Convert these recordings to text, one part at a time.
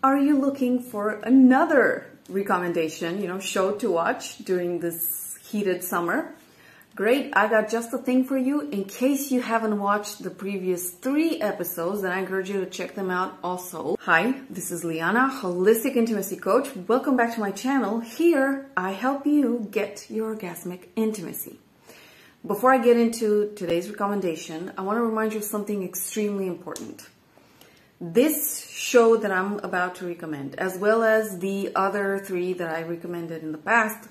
Are you looking for another recommendation, you know, show to watch during this heated summer? Great, I got just the thing for you. In case you haven't watched the previous three episodes, then I encourage you to check them out also. Hi, this is Liana, Holistic Intimacy Coach. Welcome back to my channel. Here, I help you get your orgasmic intimacy. Before I get into today's recommendation, I want to remind you of something extremely important. This show that I'm about to recommend, as well as the other three that I recommended in the past,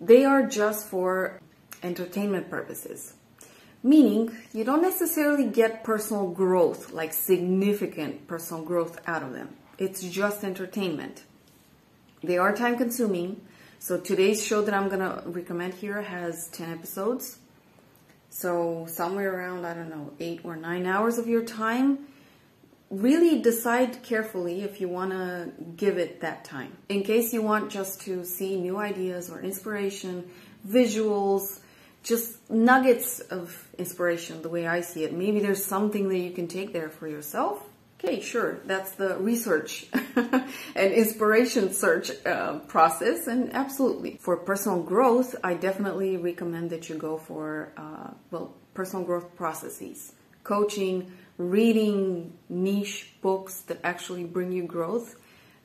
they are just for entertainment purposes. Meaning, you don't necessarily get personal growth, like significant personal growth out of them. It's just entertainment. They are time consuming. So today's show that I'm going to recommend here has 10 episodes. So somewhere around, I don't know, eight or nine hours of your time. Really decide carefully if you want to give it that time. In case you want just to see new ideas or inspiration, visuals, just nuggets of inspiration, the way I see it. Maybe there's something that you can take there for yourself. Okay, sure, that's the research and inspiration search uh, process, and absolutely. For personal growth, I definitely recommend that you go for, uh, well, personal growth processes, coaching, reading niche books that actually bring you growth,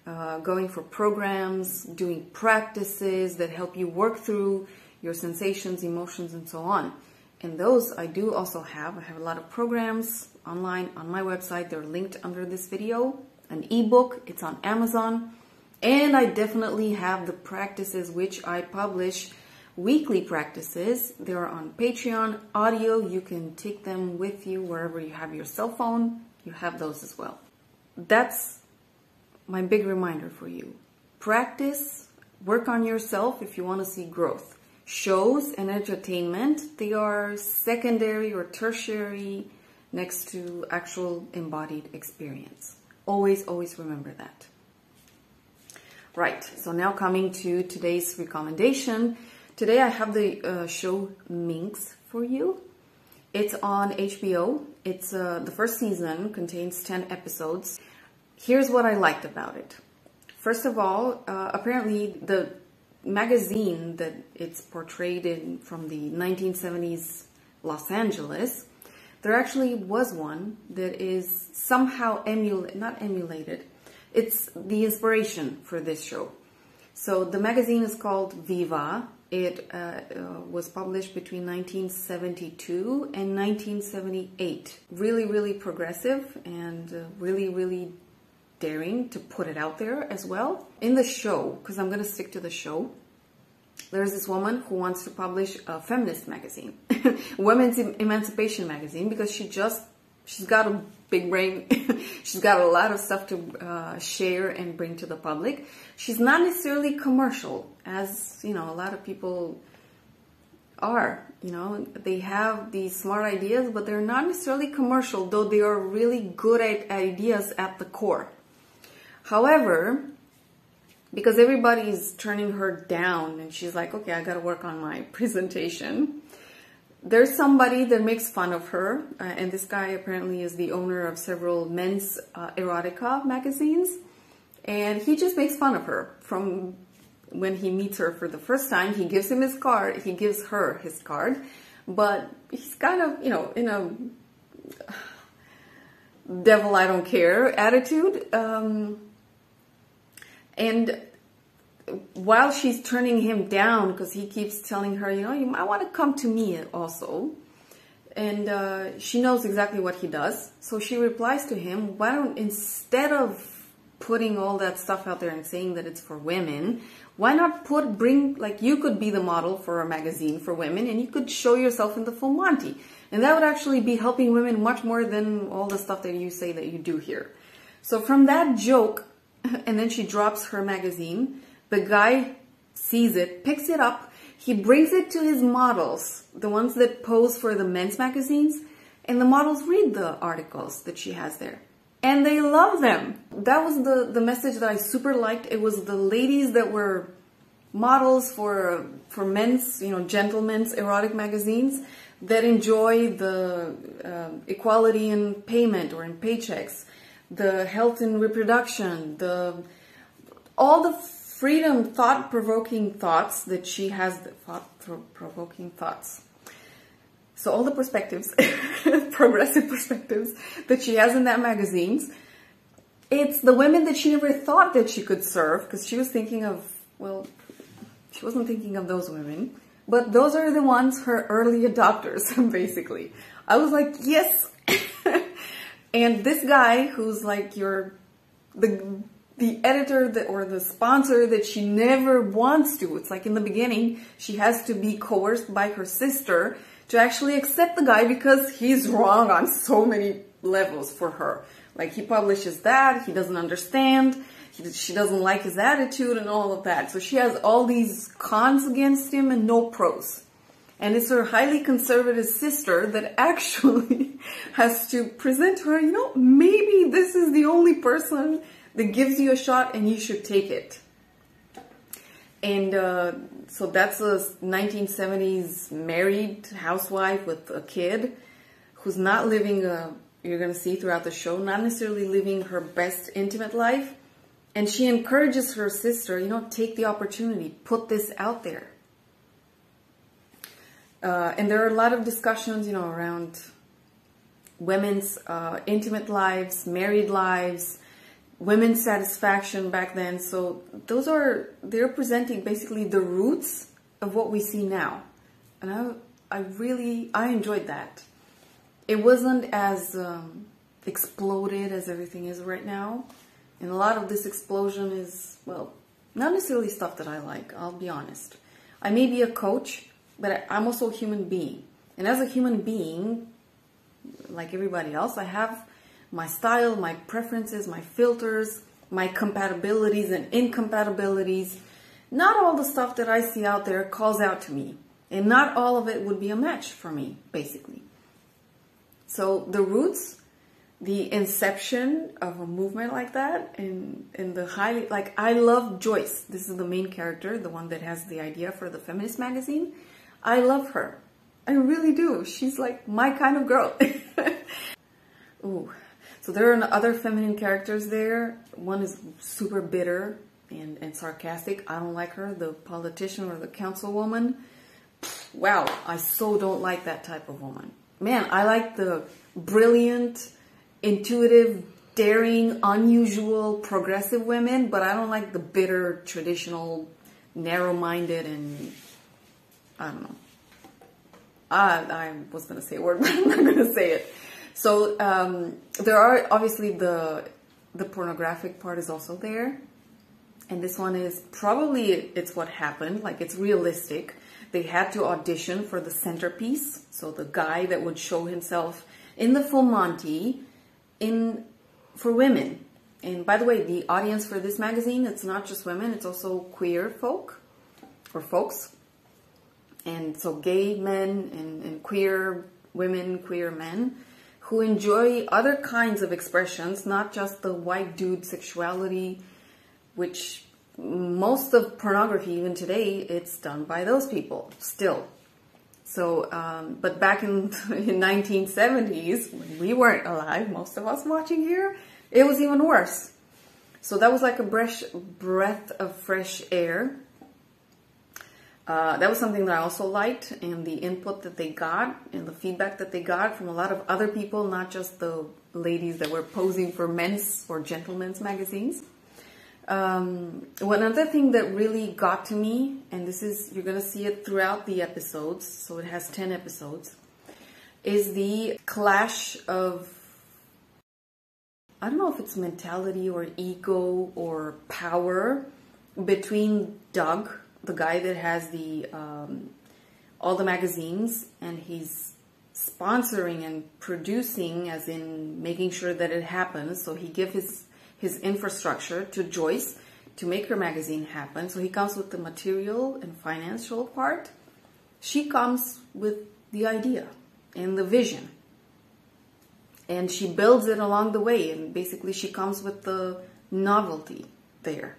uh, going for programs, doing practices that help you work through your sensations, emotions, and so on. And those I do also have. I have a lot of programs online on my website. They're linked under this video. An ebook, it's on Amazon. And I definitely have the practices which I publish, weekly practices. They're on Patreon, audio. You can take them with you wherever you have your cell phone. You have those as well. That's my big reminder for you. Practice, work on yourself if you want to see growth shows and entertainment, they are secondary or tertiary next to actual embodied experience. Always, always remember that. Right, so now coming to today's recommendation. Today I have the uh, show Minx for you. It's on HBO. It's uh, the first season contains 10 episodes. Here's what I liked about it. First of all, uh, apparently the magazine that it's portrayed in from the 1970s Los Angeles, there actually was one that is somehow emulated, not emulated, it's the inspiration for this show. So the magazine is called Viva. It uh, uh, was published between 1972 and 1978. Really, really progressive and uh, really, really daring to put it out there as well. In the show, because I'm going to stick to the show, there's this woman who wants to publish a feminist magazine, women's emancipation magazine, because she just, she's got a big brain. she's got a lot of stuff to uh, share and bring to the public. She's not necessarily commercial, as, you know, a lot of people are. You know, they have these smart ideas, but they're not necessarily commercial, though they are really good at ideas at the core. However, because everybody's turning her down and she's like, okay, I got to work on my presentation. There's somebody that makes fun of her, uh, and this guy apparently is the owner of several men's uh, erotica magazines, and he just makes fun of her from when he meets her for the first time. He gives him his card, he gives her his card, but he's kind of, you know, in a devil I don't care attitude. Um, and while she's turning him down, because he keeps telling her, you know, you might want to come to me also. And uh, she knows exactly what he does. So she replies to him, why don't, instead of putting all that stuff out there and saying that it's for women, why not put, bring, like you could be the model for a magazine for women and you could show yourself in the full Monty. And that would actually be helping women much more than all the stuff that you say that you do here. So from that joke, and then she drops her magazine. The guy sees it, picks it up, he brings it to his models, the ones that pose for the men's magazines, and the models read the articles that she has there. And they love them. That was the, the message that I super liked. It was the ladies that were models for for men's, you know, gentlemen's erotic magazines that enjoy the uh, equality in payment or in paychecks the health and reproduction, the all the freedom, thought provoking thoughts that she has, thought provoking thoughts. So all the perspectives, progressive perspectives that she has in that magazines, it's the women that she never thought that she could serve because she was thinking of, well, she wasn't thinking of those women, but those are the ones, her early adopters, basically. I was like, yes. and this guy who's like your, the the editor that, or the sponsor that she never wants to. It's like in the beginning, she has to be coerced by her sister to actually accept the guy because he's wrong on so many levels for her. Like he publishes that, he doesn't understand, he, she doesn't like his attitude and all of that. So she has all these cons against him and no pros. And it's her highly conservative sister that actually has to present her, you know, maybe this is the only person that gives you a shot and you should take it. And uh, so that's a 1970s married housewife with a kid who's not living a, you're going to see throughout the show, not necessarily living her best intimate life. And she encourages her sister, you know, take the opportunity, put this out there. Uh, and there are a lot of discussions, you know, around women's uh, intimate lives, married lives, women's satisfaction back then. So those are, they're presenting basically the roots of what we see now. And I, I really, I enjoyed that. It wasn't as um, exploded as everything is right now. And a lot of this explosion is, well, not necessarily stuff that I like, I'll be honest. I may be a coach, but I'm also a human being. And as a human being, like everybody else, I have my style, my preferences, my filters, my compatibilities and incompatibilities. Not all the stuff that I see out there calls out to me. And not all of it would be a match for me, basically. So the roots, the inception of a movement like that, and, and the highly, like, I love Joyce. This is the main character, the one that has the idea for the feminist magazine. I love her. I really do. She's like my kind of girl. Ooh, so there are other feminine characters there. One is super bitter and, and sarcastic. I don't like her, the politician or the councilwoman. Wow, I so don't like that type of woman. Man, I like the brilliant, intuitive, daring, unusual, progressive women, but I don't like the bitter, traditional, narrow-minded, and I don't know. I, I was going to say a word, but I'm not going to say it. So um, there are obviously the the pornographic part is also there, and this one is probably it's what happened. Like it's realistic. They had to audition for the centerpiece, so the guy that would show himself in the full Monty in for women. And by the way, the audience for this magazine, it's not just women, it's also queer folk or folks. And so gay men and, and queer women, queer men who enjoy other kinds of expressions, not just the white dude sexuality, which most of pornography, even today, it's done by those people still. So, um, but back in, in 1970s, when we weren't alive, most of us watching here, it was even worse. So that was like a breath, breath of fresh air uh, that was something that I also liked and the input that they got and the feedback that they got from a lot of other people, not just the ladies that were posing for men's or gentlemen's magazines. Um, one other thing that really got to me, and this is, you're going to see it throughout the episodes, so it has 10 episodes, is the clash of, I don't know if it's mentality or ego or power between Doug, the guy that has the um, all the magazines and he's sponsoring and producing as in making sure that it happens. So he gives his his infrastructure to Joyce to make her magazine happen. So he comes with the material and financial part. She comes with the idea and the vision. And she builds it along the way and basically she comes with the novelty there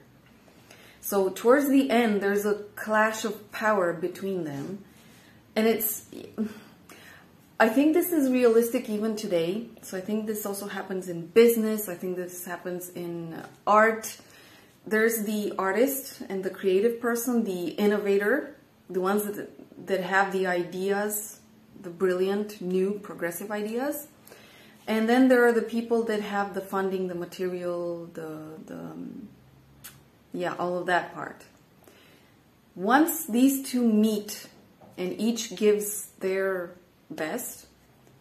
so towards the end, there's a clash of power between them. And it's, I think this is realistic even today. So I think this also happens in business. I think this happens in art. There's the artist and the creative person, the innovator, the ones that, that have the ideas, the brilliant, new, progressive ideas. And then there are the people that have the funding, the material, the, the um, yeah, all of that part. Once these two meet and each gives their best,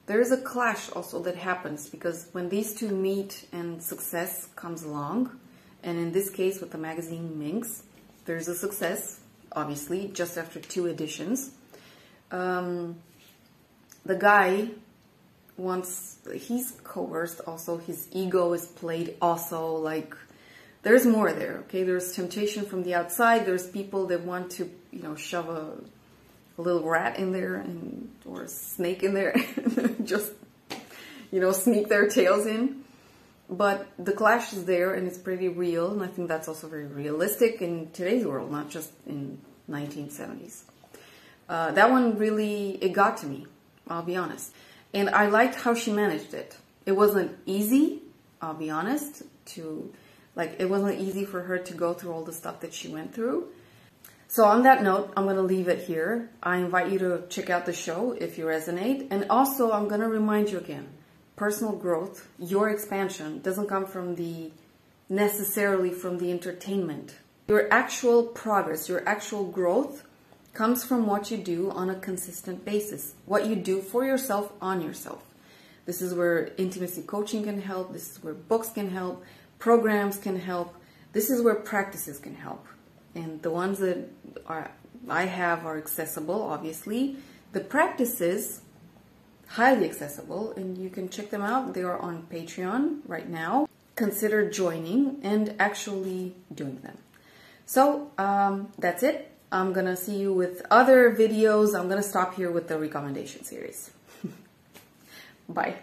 there is a clash also that happens because when these two meet and success comes along, and in this case with the magazine Minx, there's a success, obviously, just after two editions. Um, the guy wants, he's coerced also, his ego is played also, like, there's more there, okay? There's temptation from the outside, there's people that want to, you know, shove a a little rat in there and or a snake in there, and just you know sneak their tails in. But the clash is there and it's pretty real, and I think that's also very realistic in today's world, not just in 1970s. Uh, that one really it got to me. I'll be honest, and I liked how she managed it. It wasn't easy. I'll be honest. To like, it wasn't easy for her to go through all the stuff that she went through so on that note, I'm going to leave it here. I invite you to check out the show if you resonate. And also, I'm going to remind you again, personal growth, your expansion doesn't come from the necessarily from the entertainment. Your actual progress, your actual growth comes from what you do on a consistent basis. What you do for yourself on yourself. This is where intimacy coaching can help. This is where books can help. Programs can help. This is where practices can help and the ones that are I have are accessible, obviously. The practices, highly accessible, and you can check them out. They are on Patreon right now. Consider joining and actually doing them. So um, that's it. I'm gonna see you with other videos. I'm gonna stop here with the recommendation series. Bye.